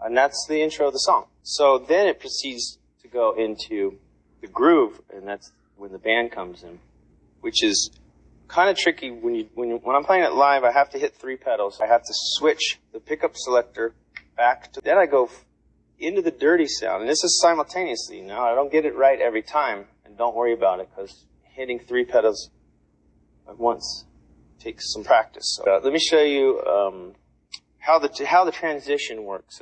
And that's the intro of the song. So then it proceeds to go into the groove, and that's when the band comes in, which is kind of tricky when you, when you, when I'm playing it live. I have to hit three pedals. I have to switch the pickup selector back to. Then I go into the dirty sound, and this is simultaneously. You now I don't get it right every time, and don't worry about it because hitting three pedals at once takes some practice. So, uh, let me show you um, how the how the transition works.